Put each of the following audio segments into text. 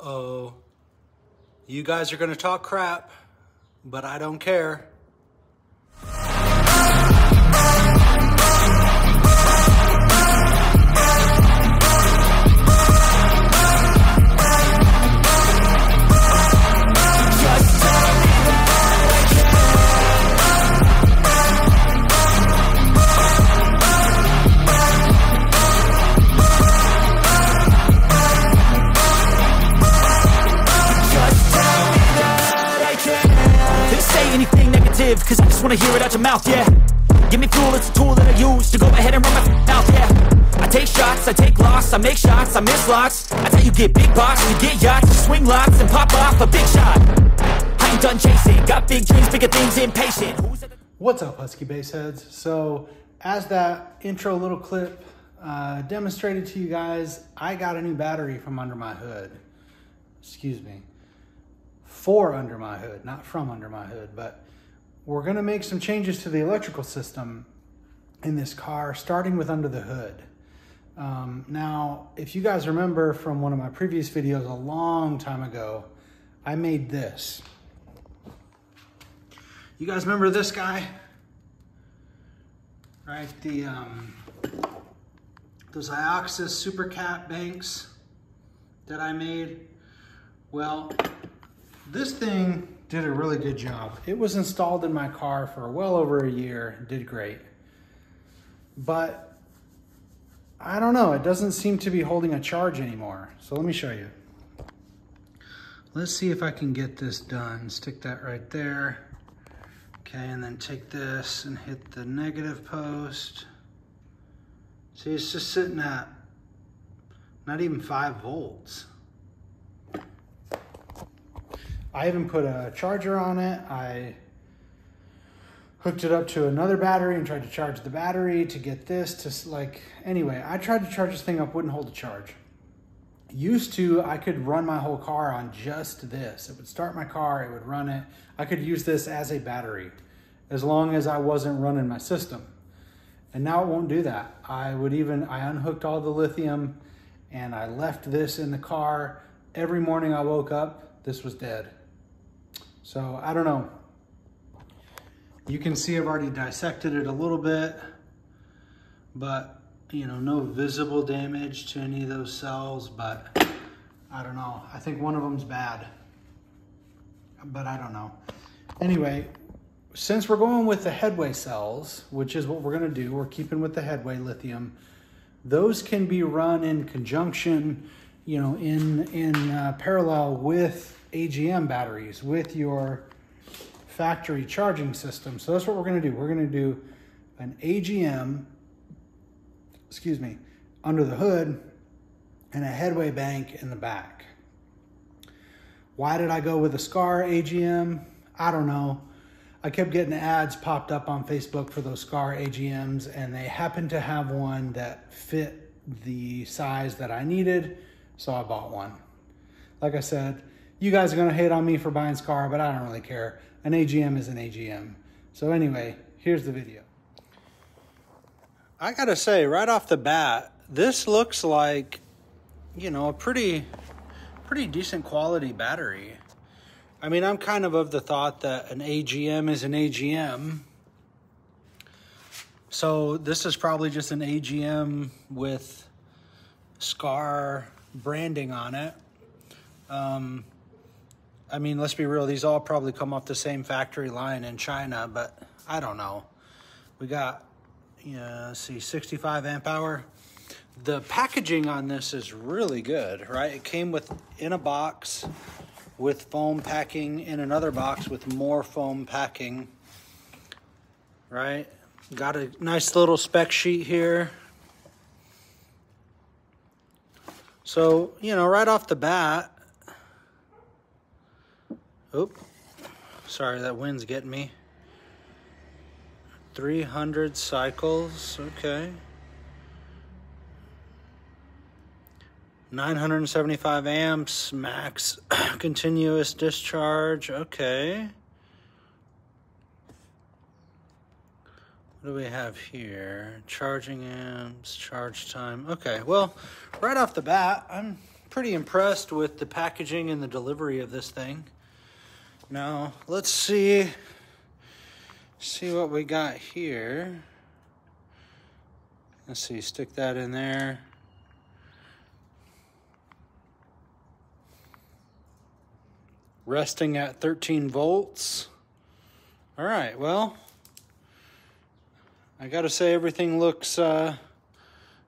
Uh-oh. You guys are gonna talk crap, but I don't care. Wanna hear it out your mouth, yeah. Give me fuel, it's a tool that I use to go ahead and run my mouth, yeah. I take shots, I take loss, I make shots, I miss lots. I tell you get big box, you get yachts, you swing lots and pop off a big shot. I ain't done chasing, got big dreams, bigger things, impatient. What's up, Husky Bassheads? So, as that intro little clip uh, demonstrated to you guys, I got a new battery from under my hood. Excuse me. For under my hood, not from under my hood, but we're going to make some changes to the electrical system in this car, starting with under the hood. Um, now, if you guys remember from one of my previous videos a long time ago, I made this. You guys remember this guy? Right, the um, those Ioxus Supercap banks that I made. Well, this thing did a really good job. It was installed in my car for well over a year, did great. But I don't know, it doesn't seem to be holding a charge anymore. So let me show you. Let's see if I can get this done. Stick that right there. Okay, and then take this and hit the negative post. See, it's just sitting at not even five volts. I even put a charger on it. I hooked it up to another battery and tried to charge the battery to get this to like, anyway, I tried to charge this thing up, wouldn't hold a charge. Used to, I could run my whole car on just this. It would start my car, it would run it. I could use this as a battery as long as I wasn't running my system. And now it won't do that. I would even, I unhooked all the lithium and I left this in the car. Every morning I woke up, this was dead. So I don't know. You can see I've already dissected it a little bit, but you know, no visible damage to any of those cells, but I don't know. I think one of them's bad, but I don't know. Anyway, since we're going with the Headway cells, which is what we're gonna do, we're keeping with the Headway lithium, those can be run in conjunction, you know, in, in uh, parallel with AGM batteries, with your factory charging system. So that's what we're gonna do. We're gonna do an AGM, excuse me, under the hood and a Headway bank in the back. Why did I go with a Skar AGM? I don't know. I kept getting ads popped up on Facebook for those Skar AGMs, and they happened to have one that fit the size that I needed, so I bought one. Like I said, you guys are gonna hate on me for buying Skar, but I don't really care. An AGM is an AGM. So anyway, here's the video. I gotta say, right off the bat, this looks like, you know, a pretty, pretty decent quality battery. I mean, I'm kind of of the thought that an AGM is an AGM. So this is probably just an AGM with Skar branding on it. Um, I mean, let's be real, these all probably come off the same factory line in China, but I don't know. We got, yeah, let's see, 65 amp hour. The packaging on this is really good, right? It came with in a box with foam packing in another box with more foam packing, right? Got a nice little spec sheet here. So, you know, right off the bat, oop, sorry, that wind's getting me. 300 cycles, okay. 975 amps, max continuous discharge, okay. What do we have here? Charging amps, charge time. Okay, well, right off the bat, I'm pretty impressed with the packaging and the delivery of this thing. Now, let's see see what we got here. Let's see, stick that in there. Resting at 13 volts. All right, well, I gotta say everything looks, uh,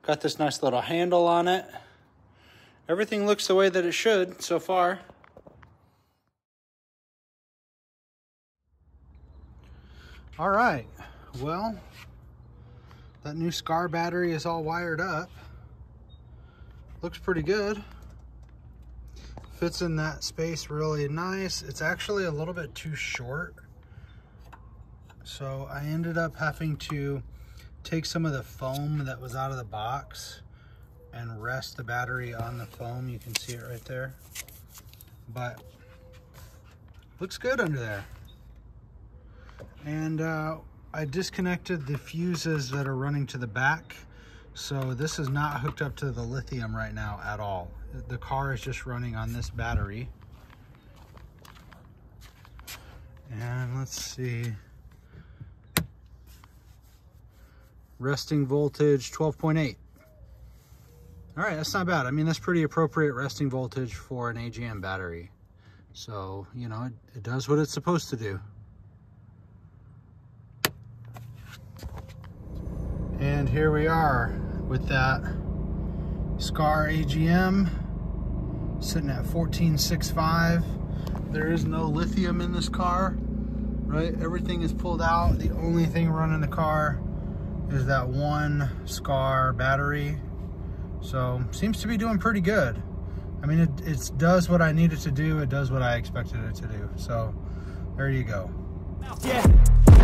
got this nice little handle on it. Everything looks the way that it should so far. All right, well, that new Skar battery is all wired up. Looks pretty good. Fits in that space really nice. It's actually a little bit too short. So I ended up having to take some of the foam that was out of the box and rest the battery on the foam. You can see it right there. But looks good under there. And uh, I disconnected the fuses that are running to the back. So this is not hooked up to the lithium right now at all. The car is just running on this battery. And let's see. Resting voltage 12.8. All right, that's not bad. I mean, that's pretty appropriate resting voltage for an AGM battery. So, you know, it, it does what it's supposed to do. And here we are with that Skar AGM sitting at 14.65. There is no lithium in this car, right? Everything is pulled out. The only thing running the car is that one Skar battery. So seems to be doing pretty good. I mean, it, it does what I needed to do. It does what I expected it to do. So there you go. Yeah.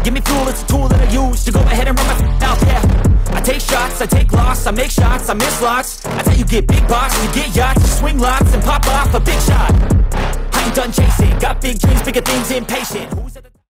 Give me fuel, it's a tool that I use to go ahead and run my mouth, yeah. I take shots, I take loss, I make shots, I miss lots. That's how you get big box, you get yachts, you swing lots and pop off a big shot. I ain't done chasing, got big dreams, bigger things, impatient.